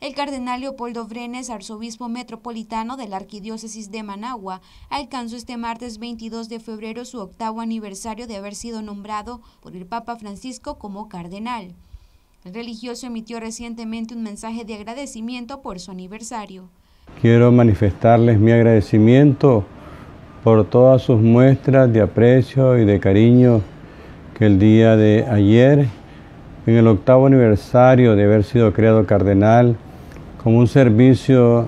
El cardenal Leopoldo Brenes, arzobispo metropolitano de la Arquidiócesis de Managua, alcanzó este martes 22 de febrero su octavo aniversario de haber sido nombrado por el Papa Francisco como cardenal. El religioso emitió recientemente un mensaje de agradecimiento por su aniversario. Quiero manifestarles mi agradecimiento por todas sus muestras de aprecio y de cariño que el día de ayer, en el octavo aniversario de haber sido creado cardenal, como un servicio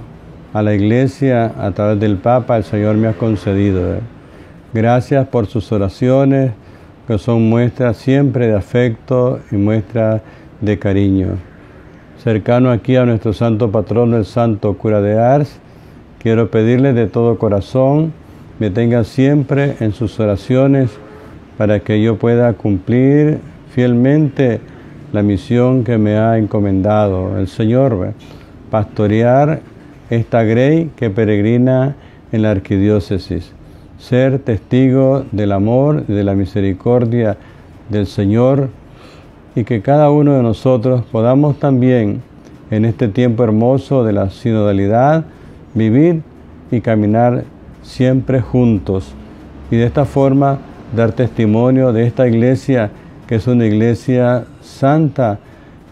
a la iglesia a través del Papa, el Señor me ha concedido. Gracias por sus oraciones, que son muestras siempre de afecto y muestras de cariño. Cercano aquí a nuestro santo patrono, el santo cura de Ars, quiero pedirle de todo corazón me tenga siempre en sus oraciones para que yo pueda cumplir fielmente la misión que me ha encomendado el Señor pastorear esta grey que peregrina en la arquidiócesis, ser testigo del amor y de la misericordia del Señor y que cada uno de nosotros podamos también en este tiempo hermoso de la sinodalidad vivir y caminar siempre juntos. Y de esta forma dar testimonio de esta iglesia que es una iglesia santa,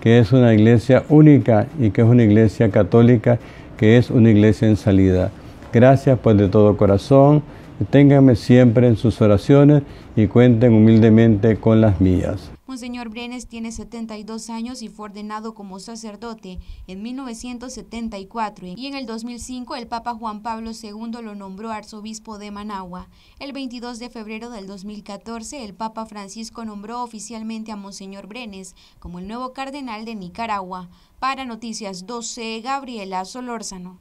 que es una iglesia única y que es una iglesia católica, que es una iglesia en salida. Gracias pues de todo corazón, ténganme siempre en sus oraciones y cuenten humildemente con las mías. Monseñor Brenes tiene 72 años y fue ordenado como sacerdote en 1974 y en el 2005 el Papa Juan Pablo II lo nombró arzobispo de Managua. El 22 de febrero del 2014 el Papa Francisco nombró oficialmente a Monseñor Brenes como el nuevo cardenal de Nicaragua. Para Noticias 12, Gabriela Solórzano.